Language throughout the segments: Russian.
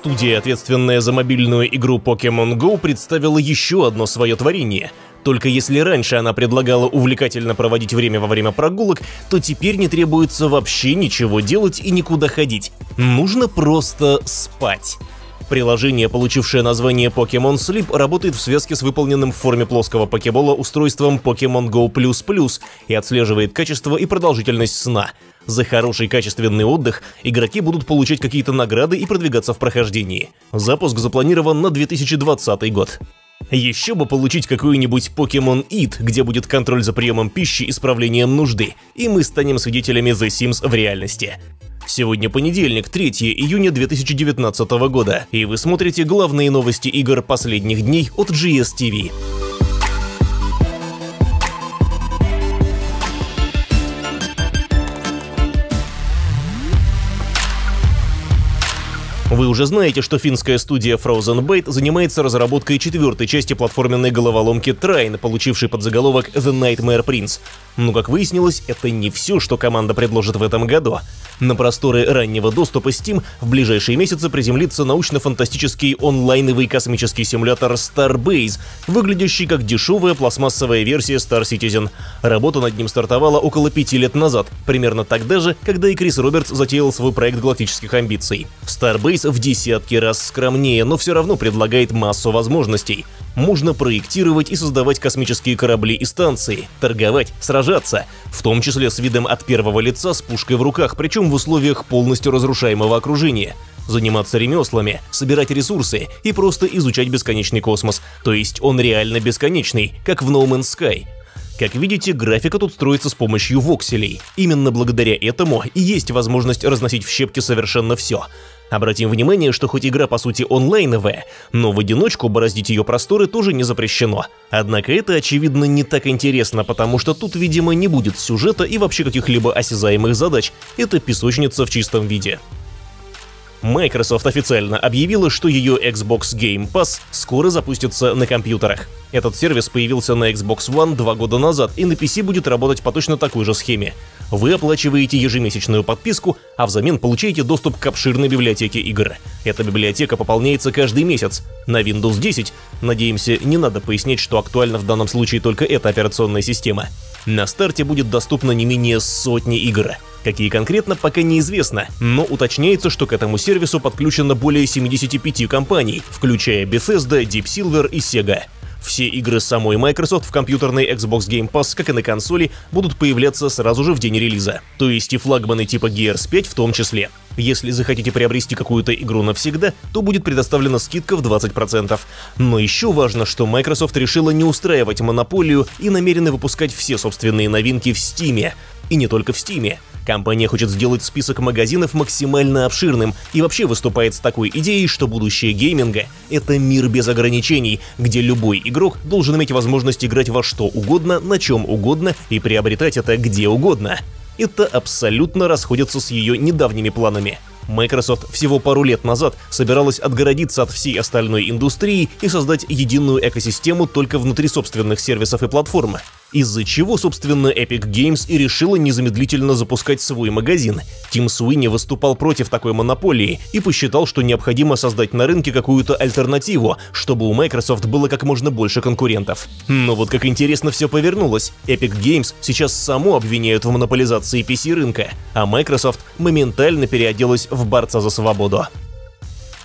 Студия, ответственная за мобильную игру Pokemon Go, представила еще одно свое творение. Только если раньше она предлагала увлекательно проводить время во время прогулок, то теперь не требуется вообще ничего делать и никуда ходить. Нужно просто спать. Приложение, получившее название Pokemon Sleep, работает в связке с выполненным в форме плоского покебола устройством Pokemon Go++ и отслеживает качество и продолжительность сна. За хороший качественный отдых игроки будут получать какие-то награды и продвигаться в прохождении. Запуск запланирован на 2020 год. Еще бы получить какую-нибудь Pokemon Eat, где будет контроль за приемом пищи и справлением нужды, и мы станем свидетелями The Sims в реальности. Сегодня понедельник, 3 июня 2019 года, и вы смотрите главные новости игр последних дней от GSTV. Вы уже знаете, что финская студия Frozen Byte занимается разработкой четвертой части платформенной головоломки Trine, получившей подзаголовок The Nightmare Prince. Но, как выяснилось, это не все, что команда предложит в этом году. На просторы раннего доступа Steam в ближайшие месяцы приземлится научно-фантастический онлайновый космический симулятор Starbase, выглядящий как дешевая пластмассовая версия Star Citizen. Работа над ним стартовала около пяти лет назад, примерно тогда же, когда и Крис Робертс затеял свой проект галактических амбиций. Starbase в десятки раз скромнее, но все равно предлагает массу возможностей. Можно проектировать и создавать космические корабли и станции, торговать, сражаться, в том числе с видом от первого лица с пушкой в руках, причем в условиях полностью разрушаемого окружения заниматься ремеслами, собирать ресурсы и просто изучать бесконечный космос, то есть он реально бесконечный, как в No Man's Sky. Как видите, графика тут строится с помощью вокселей. Именно благодаря этому и есть возможность разносить в щепки совершенно все. Обратим внимание, что хоть игра по сути онлайновая, но в одиночку бороздить ее просторы тоже не запрещено. Однако это очевидно не так интересно, потому что тут, видимо, не будет сюжета и вообще каких-либо осязаемых задач. Это песочница в чистом виде. Microsoft официально объявила, что ее Xbox Game Pass скоро запустится на компьютерах. Этот сервис появился на Xbox One два года назад и на PC будет работать по точно такой же схеме. Вы оплачиваете ежемесячную подписку, а взамен получаете доступ к обширной библиотеке игр. Эта библиотека пополняется каждый месяц. На Windows 10, надеемся, не надо пояснять, что актуально в данном случае только эта операционная система. На старте будет доступно не менее сотни игр. Какие конкретно, пока неизвестно, но уточняется, что к этому сервису подключено более 75 компаний, включая Bethesda, Deep Silver и Sega. Все игры самой Microsoft в компьютерной Xbox Game Pass, как и на консоли, будут появляться сразу же в день релиза. То есть и флагманы типа Gears 5 в том числе. Если захотите приобрести какую-то игру навсегда, то будет предоставлена скидка в 20%. Но еще важно, что Microsoft решила не устраивать монополию и намерены выпускать все собственные новинки в Steam. И не только в Steam. Компания хочет сделать список магазинов максимально обширным и вообще выступает с такой идеей, что будущее гейминга — это мир без ограничений, где любой игрок должен иметь возможность играть во что угодно, на чем угодно и приобретать это где угодно. Это абсолютно расходится с ее недавними планами. Microsoft всего пару лет назад собиралась отгородиться от всей остальной индустрии и создать единую экосистему только внутри собственных сервисов и платформ из-за чего, собственно, Epic Games и решила незамедлительно запускать свой магазин. Тим Суини выступал против такой монополии и посчитал, что необходимо создать на рынке какую-то альтернативу, чтобы у Microsoft было как можно больше конкурентов. Но вот как интересно все повернулось. Epic Games сейчас само обвиняют в монополизации PC-рынка, а Microsoft моментально переоделась в борца за свободу.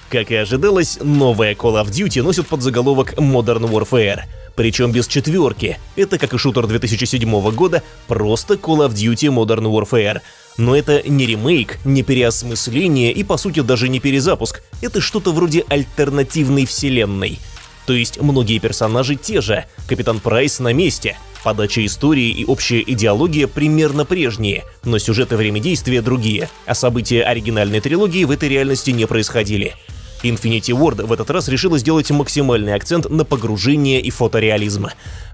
Как и ожидалось, новая Call of Duty носит подзаголовок Modern Warfare — причем без четверки. Это, как и шутер 2007 года, просто Call of Duty Modern Warfare. Но это не ремейк, не переосмысление и, по сути, даже не перезапуск. Это что-то вроде альтернативной вселенной. То есть многие персонажи те же, Капитан Прайс на месте, подача истории и общая идеология примерно прежние, но сюжеты время действия другие, а события оригинальной трилогии в этой реальности не происходили. Infinity Ward в этот раз решила сделать максимальный акцент на погружение и фотореализм.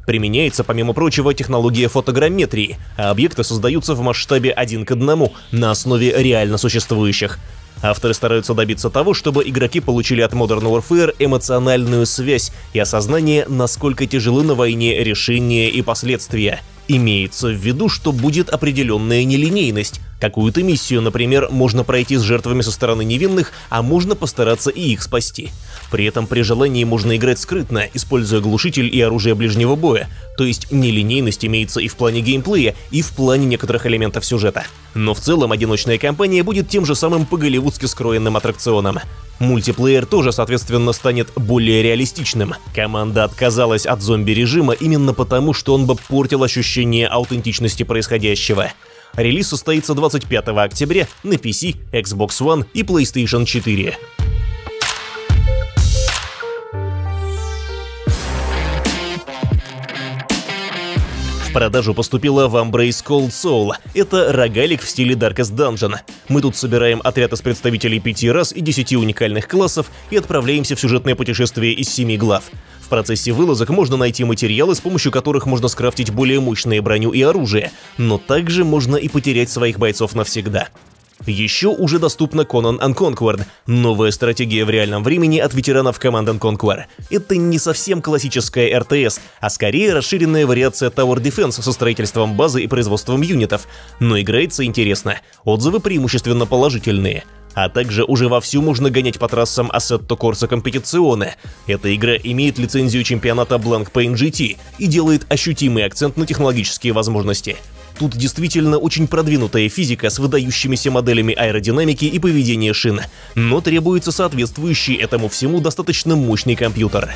Применяется, помимо прочего, технология фотограмметрии, а объекты создаются в масштабе один к одному на основе реально существующих. Авторы стараются добиться того, чтобы игроки получили от Modern Warfare эмоциональную связь и осознание, насколько тяжелы на войне решения и последствия. Имеется в виду, что будет определенная нелинейность, Какую-то миссию, например, можно пройти с жертвами со стороны невинных, а можно постараться и их спасти. При этом при желании можно играть скрытно, используя глушитель и оружие ближнего боя, то есть нелинейность имеется и в плане геймплея, и в плане некоторых элементов сюжета. Но в целом одиночная кампания будет тем же самым по-голливудски скроенным аттракционом. Мультиплеер тоже, соответственно, станет более реалистичным. Команда отказалась от зомби-режима именно потому, что он бы портил ощущение аутентичности происходящего. Релиз состоится 25 октября на PC, Xbox One и PlayStation 4. В продажу поступила в Embrace Cold Soul. Это рогалик в стиле Darkest Dungeon. Мы тут собираем отряд из представителей пяти рас и десяти уникальных классов и отправляемся в сюжетное путешествие из семи глав. В процессе вылазок можно найти материалы, с помощью которых можно скрафтить более мощные броню и оружие, но также можно и потерять своих бойцов навсегда. Еще уже доступна Conan Unconquered, новая стратегия в реальном времени от ветеранов команд Conquer. Это не совсем классическая РТС, а скорее расширенная вариация Tower Defense со строительством базы и производством юнитов. Но играется интересно, отзывы преимущественно положительные. А также уже вовсю можно гонять по трассам Assetto Corsa Competizione. Эта игра имеет лицензию чемпионата Blank Pain GT и делает ощутимый акцент на технологические возможности. Тут действительно очень продвинутая физика с выдающимися моделями аэродинамики и поведения шин, но требуется соответствующий этому всему достаточно мощный компьютер.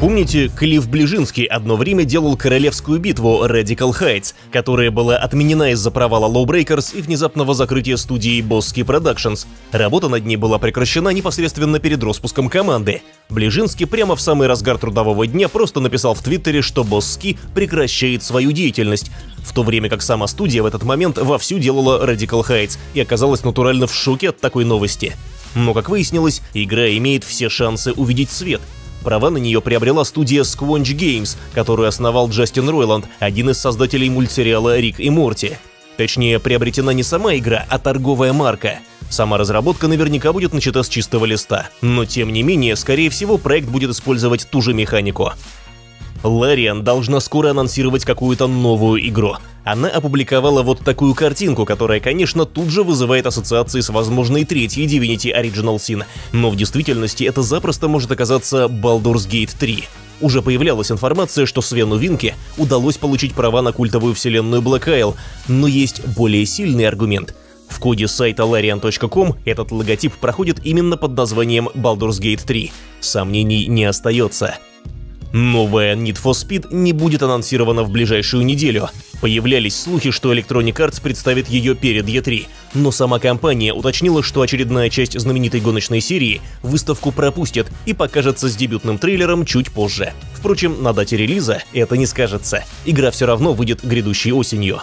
Помните, Клифф Ближинский одно время делал королевскую битву Radical Heights, которая была отменена из-за провала Lawbreakers и внезапного закрытия студии Bosky Productions. Работа над ней была прекращена непосредственно перед распуском команды. Ближинский прямо в самый разгар трудового дня просто написал в Твиттере, что Босски прекращает свою деятельность, в то время как сама студия в этот момент вовсю делала Radical Heights и оказалась натурально в шоке от такой новости. Но, как выяснилось, игра имеет все шансы увидеть свет – Права на нее приобрела студия Squanch Games, которую основал Джастин Ройланд, один из создателей мультсериала «Рик и Морти». Точнее, приобретена не сама игра, а торговая марка. Сама разработка наверняка будет начата с чистого листа, но тем не менее, скорее всего, проект будет использовать ту же механику. Лариан должна скоро анонсировать какую-то новую игру. Она опубликовала вот такую картинку, которая, конечно, тут же вызывает ассоциации с возможной третьей Divinity Original Sin, но в действительности это запросто может оказаться Baldur's Gate 3. Уже появлялась информация, что Свену Винке удалось получить права на культовую вселенную Black Isle, но есть более сильный аргумент – в коде сайта larian.com этот логотип проходит именно под названием Baldur's Gate 3. Сомнений не остается. Новая Need for Speed не будет анонсирована в ближайшую неделю. Появлялись слухи, что Electronic Arts представит ее перед E3, но сама компания уточнила, что очередная часть знаменитой гоночной серии выставку пропустит и покажется с дебютным трейлером чуть позже. Впрочем, на дате релиза это не скажется, игра все равно выйдет грядущей осенью.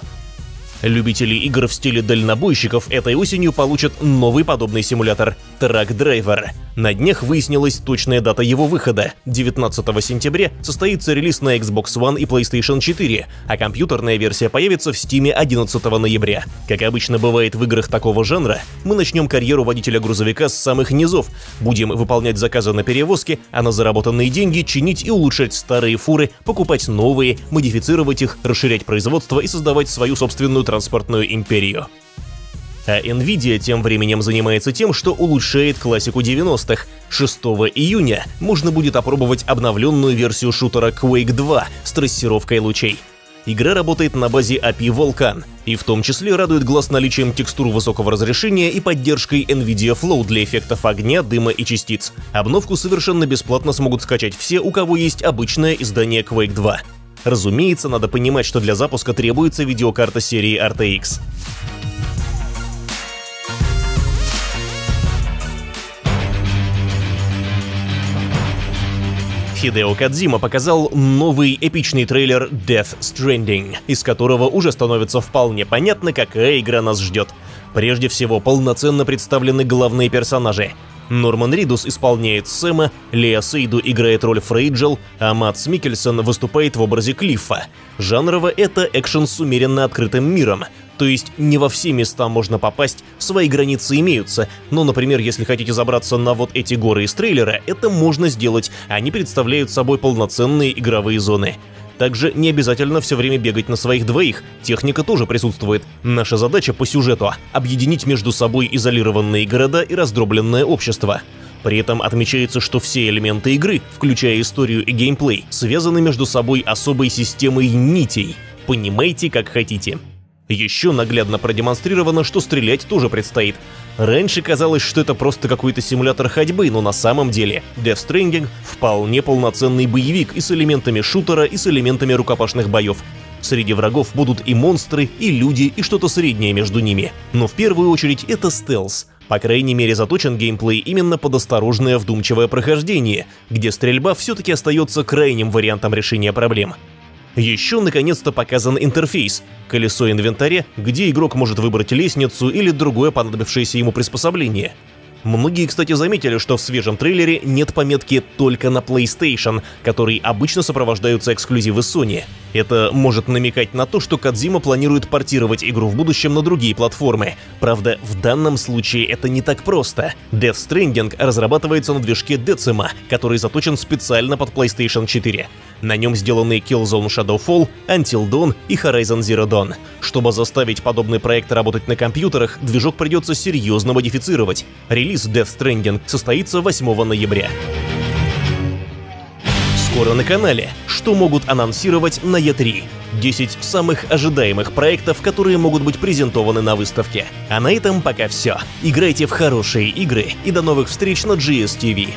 Любители игр в стиле дальнобойщиков этой осенью получат новый подобный симулятор – Track Driver. На днях выяснилась точная дата его выхода. 19 сентября состоится релиз на Xbox One и PlayStation 4, а компьютерная версия появится в Steam 11 ноября. Как обычно бывает в играх такого жанра, мы начнем карьеру водителя грузовика с самых низов, будем выполнять заказы на перевозки, а на заработанные деньги чинить и улучшать старые фуры, покупать новые, модифицировать их, расширять производство и создавать свою собственную транспортную империю. А Nvidia тем временем занимается тем, что улучшает классику 90-х. 6 июня можно будет опробовать обновленную версию шутера Quake 2 с трассировкой лучей. Игра работает на базе API Vulkan, и в том числе радует глаз наличием текстур высокого разрешения и поддержкой NVIDIA Flow для эффектов огня, дыма и частиц. Обновку совершенно бесплатно смогут скачать все, у кого есть обычное издание Quake 2. Разумеется, надо понимать, что для запуска требуется видеокарта серии RTX. Хидео Кадзима показал новый эпичный трейлер Death Stranding, из которого уже становится вполне понятно, какая игра нас ждет. Прежде всего, полноценно представлены главные персонажи. Норман Ридус исполняет Сэма, Леа Сейду играет роль Фрейджел, а Матс Микельсон выступает в образе Клиффа. Жанрово это экшен с умеренно открытым миром. То есть не во все места можно попасть, свои границы имеются, но, например, если хотите забраться на вот эти горы из трейлера, это можно сделать, они представляют собой полноценные игровые зоны. Также не обязательно все время бегать на своих двоих, техника тоже присутствует. Наша задача по сюжету — объединить между собой изолированные города и раздробленное общество. При этом отмечается, что все элементы игры, включая историю и геймплей, связаны между собой особой системой нитей. Понимаете, как хотите. Еще наглядно продемонстрировано, что стрелять тоже предстоит. Раньше казалось, что это просто какой-то симулятор ходьбы, но на самом деле Death Stranding вполне полноценный боевик и с элементами шутера, и с элементами рукопашных боев. Среди врагов будут и монстры, и люди, и что-то среднее между ними. Но в первую очередь это стелс. По крайней мере заточен геймплей именно под осторожное вдумчивое прохождение, где стрельба все-таки остается крайним вариантом решения проблем. Еще наконец-то показан интерфейс, колесо инвентаря, где игрок может выбрать лестницу или другое понадобившееся ему приспособление. Многие, кстати, заметили, что в свежем трейлере нет пометки «только на PlayStation», которые обычно сопровождаются эксклюзивы Sony. Это может намекать на то, что Кадзима планирует портировать игру в будущем на другие платформы. Правда, в данном случае это не так просто. Death Stranding разрабатывается на движке Decima, который заточен специально под PlayStation 4. На нем сделаны Killzone Shadowfall, Until Dawn и Horizon Zero Dawn. Чтобы заставить подобный проект работать на компьютерах, движок придется серьезно модифицировать. Релиз Death Stranding состоится 8 ноября. Скоро на канале. Что могут анонсировать на E3? 10 самых ожидаемых проектов, которые могут быть презентованы на выставке. А на этом пока все. Играйте в хорошие игры и до новых встреч на GSTV.